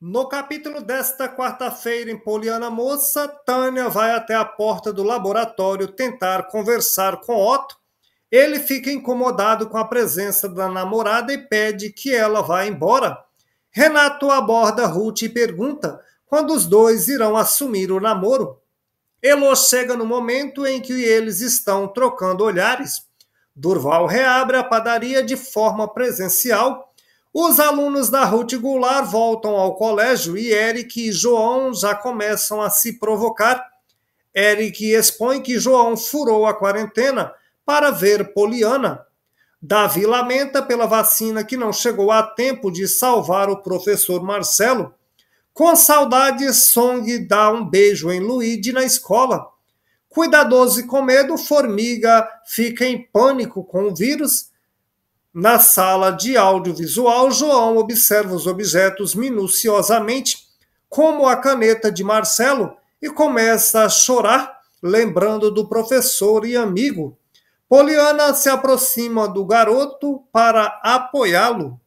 No capítulo desta quarta-feira, em Poliana Moça, Tânia vai até a porta do laboratório tentar conversar com Otto. Ele fica incomodado com a presença da namorada e pede que ela vá embora. Renato aborda Ruth e pergunta quando os dois irão assumir o namoro. Elo chega no momento em que eles estão trocando olhares. Durval reabre a padaria de forma presencial os alunos da Ruth Goulart voltam ao colégio e Eric e João já começam a se provocar. Eric expõe que João furou a quarentena para ver Poliana. Davi lamenta pela vacina que não chegou a tempo de salvar o professor Marcelo. Com saudade, Song dá um beijo em Luigi na escola. Cuidadoso e com medo, Formiga fica em pânico com o vírus na sala de audiovisual, João observa os objetos minuciosamente, como a caneta de Marcelo, e começa a chorar, lembrando do professor e amigo. Poliana se aproxima do garoto para apoiá-lo.